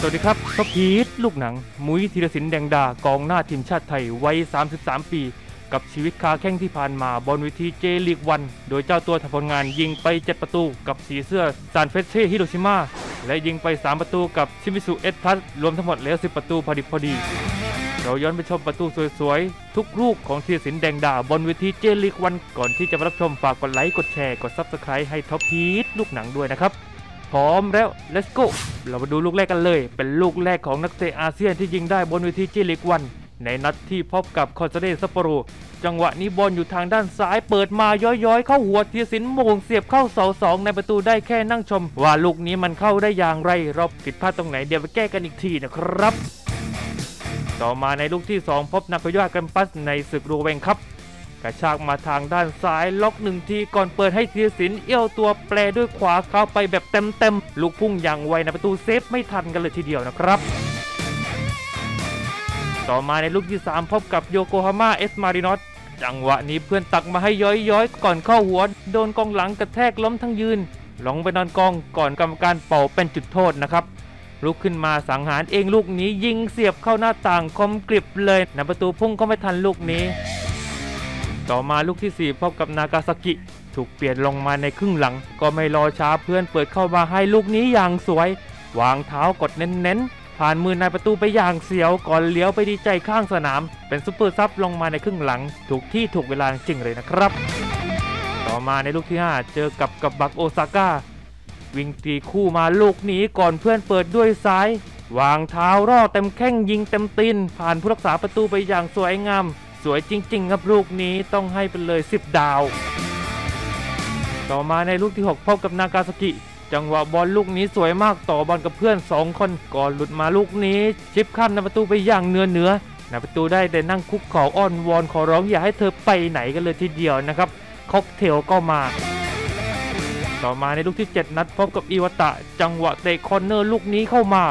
สวัสดีครับท็อปพีทลูกหนัง มุ้ยธีรศิลป์แดงดากองหน้าทีมชาติไทยวัย 33 ปี กับชีวิตคาแข้งที่ผ่านมาบนเวทีเจลีกวัน โดยเจ้าตัวทำผลงานยิงไป 7 ประตูกับสีเสื้อซานเฟสเช่ฮิโรชิมาและยิงไป 3 ประตูกับชิมิสุเอสพลัสรวมทั้งหมดแล้ว 10 ประตูพอดีพอดี เราย้อนไปชมประตูสวยๆ ทุกลูกของธีรศิลป์แดงดาบนเวทีเจลีกวันก่อนที่จะรับชมฝากกดไลค์กดแชร์กด Subscribe ให้ท็อปพีทลูกหนังด้วยนะครับ พร้อมแล้ว let's go เรามาดูลูกแรกกันเลย เป็นลูกแรกของนักเตะอาเซียนที่ยิงได้บนเวทีเจลีกวัน ในนัดที่พบกับคอนซาโดเล่ซัปโปโร จังหวะนี้บอลอยู่ทางด้านซ้ายเปิดมาย้อยๆ เข้าหัวธีรศิลป์โหม่งเสียบเข้าเสาสองนายประตูได้แค่นั่งชม ว่าลูกนี้มันเข้าได้อย่างไรเราผิดพลาดตรงไหนเดี๋ยวไปแก้กันอีกทีนะครับ ต่อมาในลูกที่ 2 พบนาโกย่าแกรมปัสในศึกลูแวงคัพ กระชากมาทางด้านซ้ายล็อกหนึ่งทีก่อนเปิดให้ธีรศิลป์เอี้ยวตัวแปรด้วยขวาเข้าไปแบบเต็มๆ ลูกพุ่งอย่างไวนายประตูเซฟไม่ทันกันเลยทีเดียวนะครับ ต่อมาในลูกที่ 3 พบกับโยโกฮาม่าเอฟมารินอสจังหวะนี้เพื่อนตักมาให้ย้อยๆ ก่อนเข้าหัว โดนกองหลังกระแทกล้มทั้งยืนลงไปนอนกองก่อนกรรมการเป่าเป็นจุดโทษนะครับลุกขึ้นมาสังหารเองลูกนี้ยิงเสียบเข้าหน้าต่างคมกริบเลยนายประตูพุ่งก็ไม่ทันลูกนี้ ต่อมาลูกที่ 4 พบกับนากาซากิ ถูกเปลี่ยนลงมาในครึ่งหลัง ก็ไม่รอช้าเพื่อนเปิดเข้ามาให้ลูกนี้อย่างสวย วางเท้ากดเน้นๆ ผ่านมือนายประตูไปอย่างเสียวก่อนเลี้ยวไปดีใจข้างสนาม เป็นซุปเปอร์ซับลงมาในครึ่งหลัง ถูกที่ถูกเวลาจริงเลยนะครับ ต่อมาในลูกที่ 5 เจอกับกัมบะโอซาก้าวิ่งตีคู่มาลูกนี้ก่อนเพื่อนเปิดด้วยซ้าย วางเท้ารอเต็มแข้งยิงเต็มตีนผ่านผู้รักษาประตูไปอย่างสวยงาม สวยจริง ๆ ครับลูกนี้ต้องให้ไปเลย 10 ดาว ต่อมาในลูกที่ 6 พบกับนากาซากิ จังหวะบอลลูกนี้สวยมากต่อบอลกับเพื่อน 2 คนก่อนหลุดมาลูกนี้ ชิปข้ามนายประตูไปอย่างเนื้อเนื้อนายประตูได้แต่นั่งคุกเข่าอ้อนวอนขอร้องอย่าให้เธอไปไหนกันเลยทีเดียวนะครับค็อกเทลก็มา ต่อมาในลูกที่ 7 นัดพบกับอิวาตะ จังหวะเตะ corner ลูกนี้เข้ามา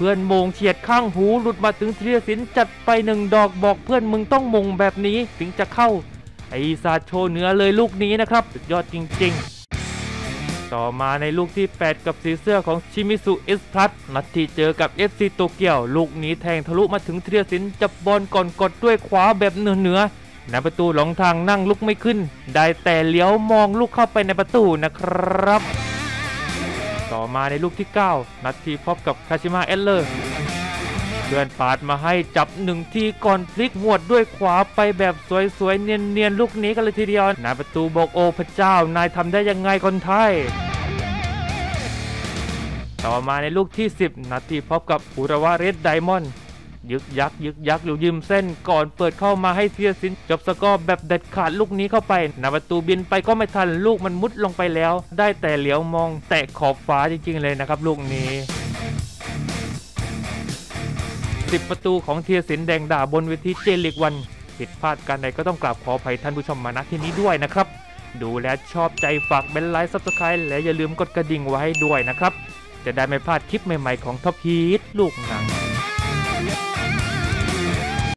เพื่อนมงเฉียดข้างหูหลุดมาถึงธีรศิลป์จัดไปหนึ่งดอกบอกเพื่อนมึงต้องมงแบบนี้ถึงจะเข้า ไอซาโชว์เหนือเลยลูกนี้นะครับสุดยอดจริง ๆ ต่อมาในลูกที่ 8 กับสีเสื้อของชิมิสุเอสพลัสนัดที่เจอกับ FC โตเกียว ลูกนี้แทงทะลุมาถึงธีรศิลป์จับบอลก่อนกดด้วยขวาแบบเหนือๆในประตูหลงทางนั่งลุกไม่ขึ้น ได้แต่เลี้ยวมองลูกเข้าไปในประตูนะครับ ต่อมาในลูกที่ 9 นัดที่พบกับคาชิมะแอนท์เลอร์สเพื่อนปาดมาให้จับหนึ่งทีก่อนพลิกหวดด้วยขวาไปแบบสวยๆ เนียนๆ ลูกนี้กันเลยทีเดียวนายประตูบอกโอ้พระเจ้า นายทำได้ยังไงคนไทย ต่อมาในลูกที่ 10 นัดที่พบกับอุระวะเรดไดมอนด์ ยึกยักยึกยักอยู่ริมเส้นก่อนเปิดเข้ามาให้ธีรศิลป์จบสกอร์แบบเด็ดขาดลูกนี้เข้าไปนายประตูบินไปก็ไม่ทันลูกมันมุดลงไปแล้ว ได้แต่เหลียวมองแตะขอบฟ้าจริงๆเลยนะครับลูกนี้10ประตูของธีรศิลป์ แดงดาบนเวทีเจลีกวันผิดพลาดการใดก็ต้องกราบขออภัยท่านผู้ชมมาณที่นี้ด้วยนะครับ ดูแล้วชอบใจฝากเป็น like subscribe และอย่าลืมกดกระดิ่งไว้ด้วยนะครับ จะได้ไม่พลาดคลิปใหม่ๆของท็อปฮิตลูกหนัง